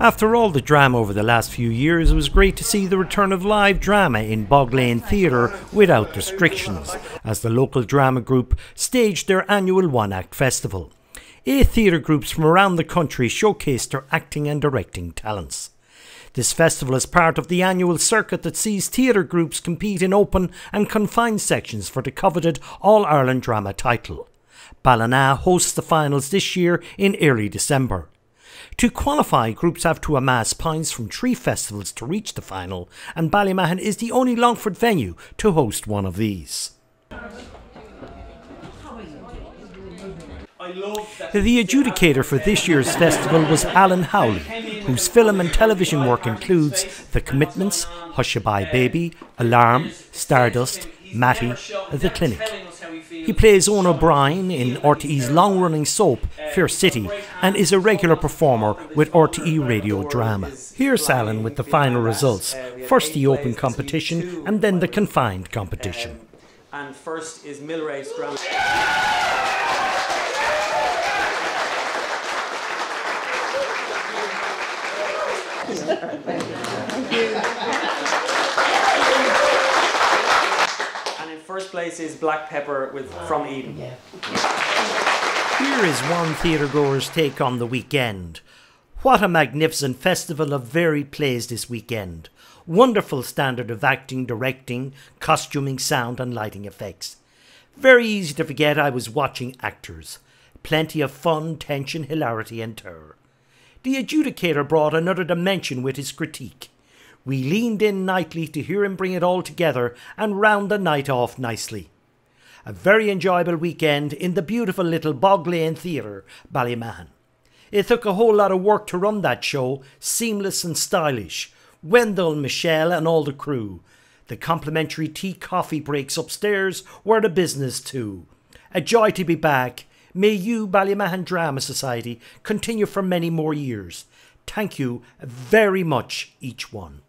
After all the drama over the last few years, it was great to see the return of live drama in Bog Lane Theatre without restrictions, as the local drama group staged their annual one act festival. Eight theatre groups from around the country showcased their acting and directing talents. This festival is part of the annual circuit that sees theatre groups compete in open and confined sections for the coveted All Ireland Drama title. Ballina hosts the finals this year in early December. To qualify, groups have to amass points from three festivals to reach the final, and Ballymahon is the only Longford venue to host one of these. The adjudicator for this year's festival was Alan Howley, whose film and television work includes The Commitments, Hushabye Baby, Alarm, Stardust, Matty, The Clinic. He plays Owen O'Brien in RTE's long running soap, Fair City, and is a regular performer with RTE radio drama. Here's Alan with the final results first the open competition and then the confined competition. And first is Millrace Grand. and in first place is Black Pepper with From Eden. Here is one theatre goer's take on the weekend. What a magnificent festival of varied plays this weekend. Wonderful standard of acting, directing, costuming, sound, and lighting effects. Very easy to forget I was watching actors. Plenty of fun, tension, hilarity, and terror. The adjudicator brought another dimension with his critique. We leaned in nightly to hear him bring it all together and round the night off nicely. A very enjoyable weekend in the beautiful little Bog Lane Theatre, Ballymahon. It took a whole lot of work to run that show, seamless and stylish. Wendell, Michelle, and all the crew. The complimentary tea coffee breaks upstairs were the business too. A joy to be back. May you, Ballymahon Drama Society, continue for many more years. Thank you very much, each one.